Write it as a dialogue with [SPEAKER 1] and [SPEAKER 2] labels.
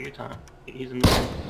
[SPEAKER 1] your time. He's in the